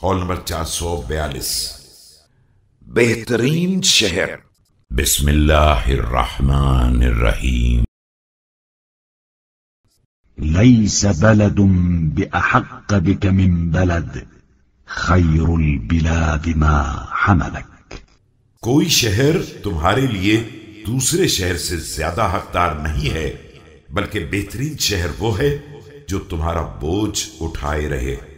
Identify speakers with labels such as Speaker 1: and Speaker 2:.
Speaker 1: قول نمبر چار سو بیالیس
Speaker 2: بہترین شہر۔
Speaker 1: بسم اللہ الرحمن الرحیم.
Speaker 3: لیس بلد بأحق بك من بلد خیر البلاد ما حملك.
Speaker 1: کوئی شہر تمہارے لیے دوسرے شہر سے زیادہ حقدار نہیں ہے بلکہ بہترین شہر وہ ہے جو تمہارا بوجھ اٹھائے رہے۔